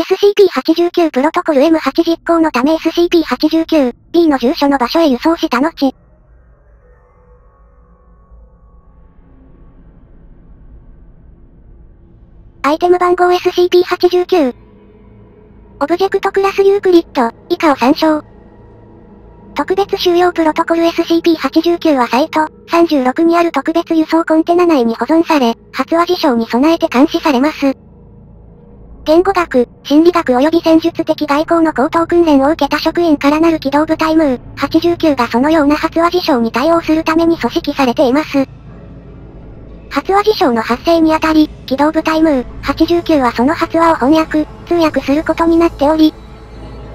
SCP-89 プロトコル M8 実行のため SCP-89、B の住所の場所へ輸送した後、アイテム番号 SCP-89。オブジェクトクラスユークリッド、以下を参照。特別収容プロトコル SCP-89 はサイト36にある特別輸送コンテナ内に保存され、発話事象に備えて監視されます。言語学、心理学及び戦術的外交の高等訓練を受けた職員からなる機動部隊ムー89がそのような発話事象に対応するために組織されています。発話事象の発生にあたり、機動部隊ムー89はその発話を翻訳、通訳することになっており、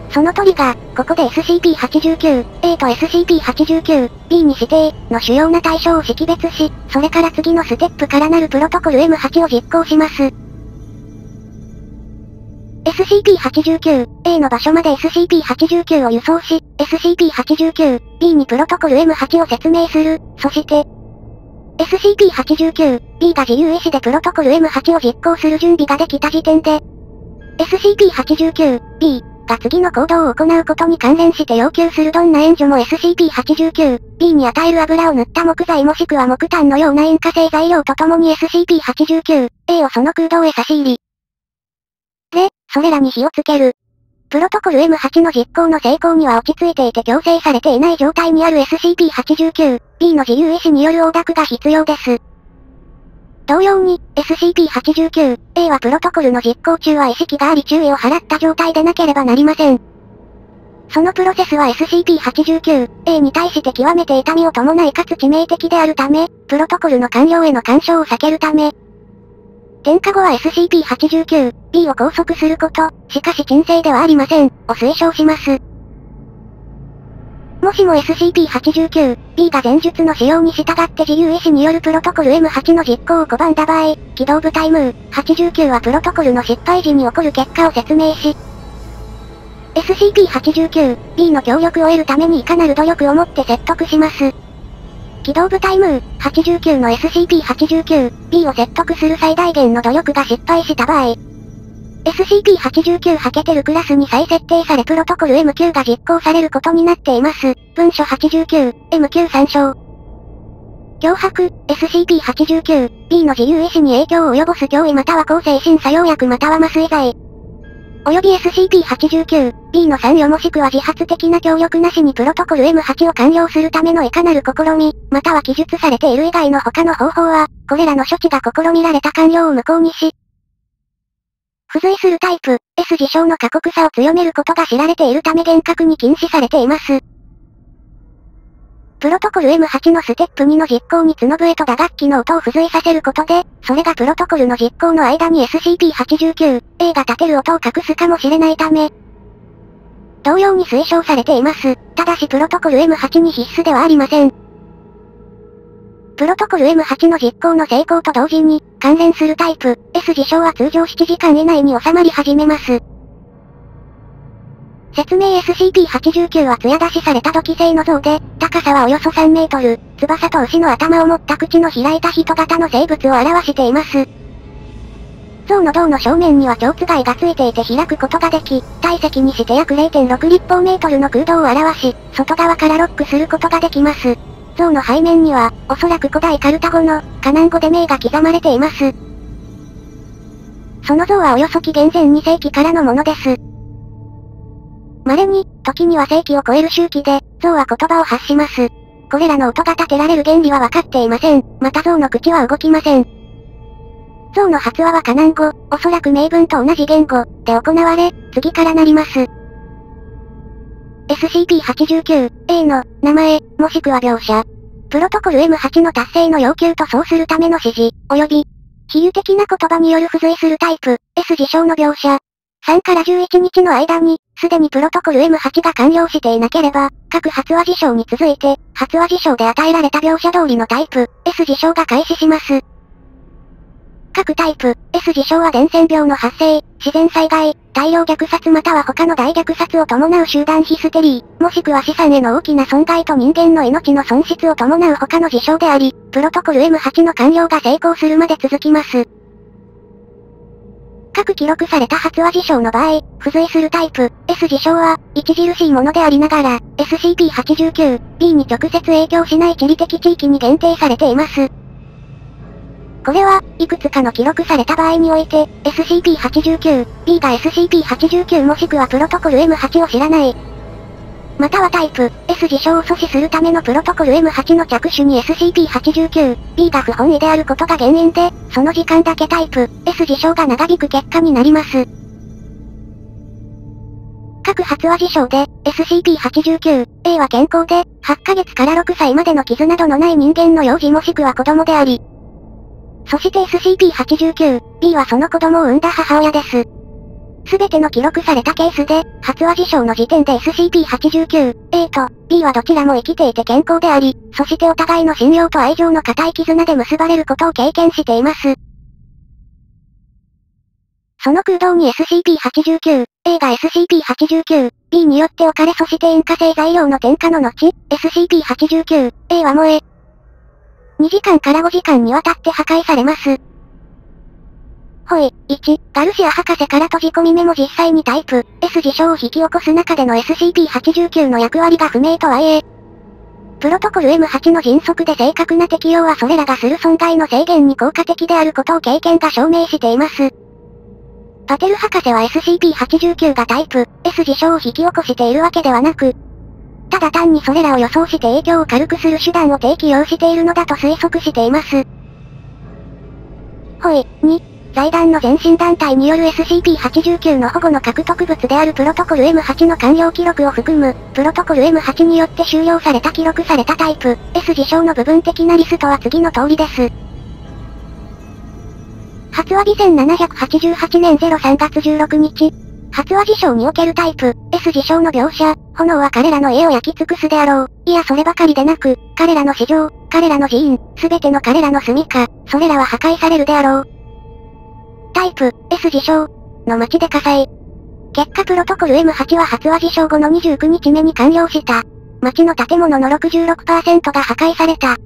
その鳥が、ここで SCP-89A と SCP-89B に指定の主要な対象を識別し、それから次のステップからなるプロトコル M8 を実行します。SCP-89A の場所まで SCP-89 を輸送し、SCP-89B にプロトコル M8 を説明する。そして、SCP-89B が自由意志でプロトコル M8 を実行する準備ができた時点で、SCP-89B が次の行動を行うことに関連して要求するどんな援助も SCP-89B に与える油を塗った木材もしくは木炭のような引火性材料とともに SCP-89A をその空洞へ差し入り。それらに火をつける。プロトコル M8 の実行の成功には落ち着いていて強制されていない状態にある SCP-89B の自由意志による横濁が必要です。同様に、SCP-89A はプロトコルの実行中は意識があり注意を払った状態でなければなりません。そのプロセスは SCP-89A に対して極めて痛みを伴いかつ致命的であるため、プロトコルの完了への干渉を避けるため、点火後は SCP-89B を拘束すること、しかし鎮静ではありません、を推奨します。もしも SCP-89B が前述の使用に従って自由意志によるプロトコル M8 の実行を拒んだ場合、機動部隊ム89はプロトコルの失敗時に起こる結果を説明し、SCP-89B の協力を得るためにいかなる努力をもって説得します。機動部隊ムー89の SCP-89B を説得する最大限の努力が失敗した場合、SCP-89 ハケテルクラスに再設定されプロトコル M9 が実行されることになっています。文書 89M9 参照。脅迫、SCP-89B の自由意志に影響を及ぼす脅威または抗精神作用薬または麻酔剤。および SCP-89B の3よもしくは自発的な協力なしにプロトコル M8 を完了するためのいかなる試み、または記述されている以外の他の方法は、これらの処置が試みられた完了を無効にし、付随するタイプ、S 事象の過酷さを強めることが知られているため厳格に禁止されています。プロトコル M8 のステップ2の実行に角笛と打楽器の音を付随させることで、それがプロトコルの実行の間に SCP-89A が立てる音を隠すかもしれないため、同様に推奨されています。ただしプロトコル M8 に必須ではありません。プロトコル M8 の実行の成功と同時に、関連するタイプ、S 事象は通常7時間以内に収まり始めます。説明 SCP-89 は艶出しされた土器製の像で、高さはおよそ3メートル、翼と牛の頭を持った口の開いた人型の生物を表しています。像の銅の正面には蝶つがいがついていて開くことができ、体積にして約0.6立方メートルの空洞を表し、外側からロックすることができます。像の背面には、おそらく古代カルタ語の、カナン語で名が刻まれています。その像はおよそ紀元前2世紀からのものです。稀に、時には世紀を超える周期で、像は言葉を発します。これらの音が立てられる原理は分かっていません。また像の口は動きません。像の発話はカナン語、おそらく名文と同じ言語、で行われ、次からなります。SCP-89A の名前、もしくは描写。プロトコル M8 の達成の要求とそうするための指示、及び、比喩的な言葉による付随するタイプ、S 事象の描写。3から11日の間に、すでにプロトコル M8 が完了していなければ、各発話事象に続いて、発話事象で与えられた描写通りのタイプ、S 事象が開始します。各タイプ、S 事象は伝染病の発生、自然災害、大量虐殺または他の大虐殺を伴う集団ヒステリー、もしくは資産への大きな損害と人間の命の損失を伴う他の事象であり、プロトコル M8 の完了が成功するまで続きます。各記録された発話事象の場合、付随するタイプ、S 事象は、著しいものでありながら、SCP-89、B に直接影響しない地理的地域に限定されています。これは、いくつかの記録された場合において、SCP-89、B が SCP-89 もしくはプロトコル M8 を知らない。またはタイプ、S 事象を阻止するためのプロトコル M8 の着手に SCP-89、B が不本意であることが原因で、その時間だけタイプ、S 事象が長引く結果になります。各発話事象で、SCP-89、A は健康で、8ヶ月から6歳までの傷などのない人間の幼児もしくは子供であり、そして SCP-89、B はその子供を産んだ母親です。すべての記録されたケースで、発話事象の時点で SCP-89、A と B はどちらも生きていて健康であり、そしてお互いの信用と愛情の固い絆で結ばれることを経験しています。その空洞に SCP-89、A が SCP-89、B によって置かれそして引火性材料の点火の後、SCP-89、A は燃え、2時間から5時間にわたって破壊されます。ほい、1、ガルシア博士から閉じ込みメモ実際にタイプ、S 事象を引き起こす中での SCP-89 の役割が不明とはいえ、プロトコル M8 の迅速で正確な適用はそれらがする損害の制限に効果的であることを経験が証明しています。パテル博士は SCP-89 がタイプ、S 事象を引き起こしているわけではなく、ただ単にそれらを予想して影響を軽くする手段を提起用しているのだと推測しています。ほい、2、財団の前身団体による SCP-89 の保護の獲得物であるプロトコル M8 の完了記録を含む、プロトコル M8 によって収容された記録されたタイプ、S 事象の部分的なリストは次の通りです。発話日1788年03月16日、発話事象におけるタイプ、S 事象の描写、炎は彼らの家を焼き尽くすであろう。いやそればかりでなく、彼らの市場、彼らの寺院、すべての彼らの住処、それらは破壊されるであろう。タイプ、S 事象、の街で火災。結果プロトコル M8 は発話事象後の29日目に完了した。街の建物の66%が破壊された。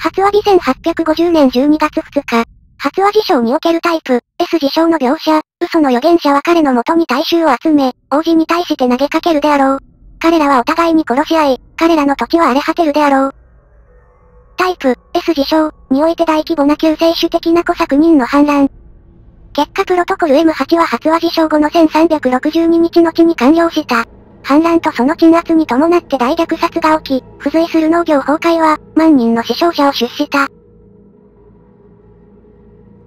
発話日1850年12月2日、発話事象におけるタイプ、S 事象の描写、嘘の預言者は彼の元に大衆を集め、王子に対して投げかけるであろう。彼らはお互いに殺し合い、彼らの土地は荒れ果てるであろう。タイプ、S 事象、において大規模な救世主的な小作人の反乱。結果プロトコル M8 は発話事象後の1362日後に完了した。反乱とその鎮圧に伴って大虐殺が起き、付随する農業崩壊は、万人の死傷者を出した。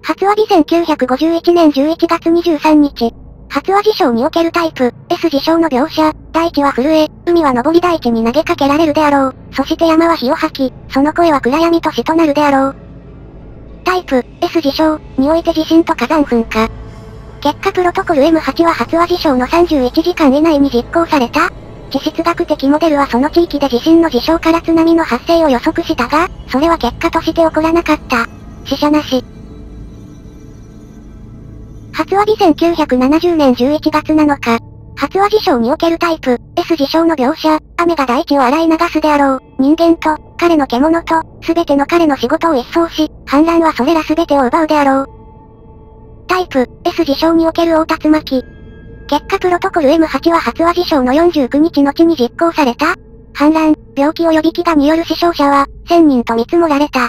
発話日1951年11月23日。発話事象におけるタイプ、S 事象の描写、大地は震え、海は登り大地に投げかけられるであろう。そして山は火を吐き、その声は暗闇と死となるであろう。タイプ、S 事象、において地震と火山噴火。結果プロトコル M8 は発話事象の31時間以内に実行された。地質学的モデルはその地域で地震の事象から津波の発生を予測したが、それは結果として起こらなかった。死者なし。発話日1970年11月7日。発話事象におけるタイプ、S 事象の描写、雨が大地を洗い流すであろう。人間と、彼の獣と、すべての彼の仕事を一掃し、反乱はそれらすべてを奪うであろう。タイプ、S 事象における大竜巻。結果プロトコル M8 は発話事象の49日後に実行された。反乱、病気及び飢餓による死傷者は、1000人と見積もられた。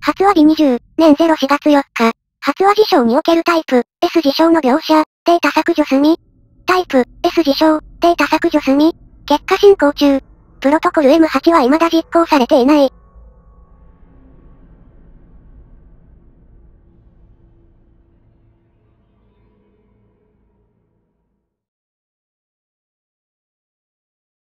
発話日20年04月4日。発話事象におけるタイプ、S 事象の描写、データ削除済み。タイプ、S 事象、データ削除済み。結果進行中。プロトコル M8 は未だ実行されていない。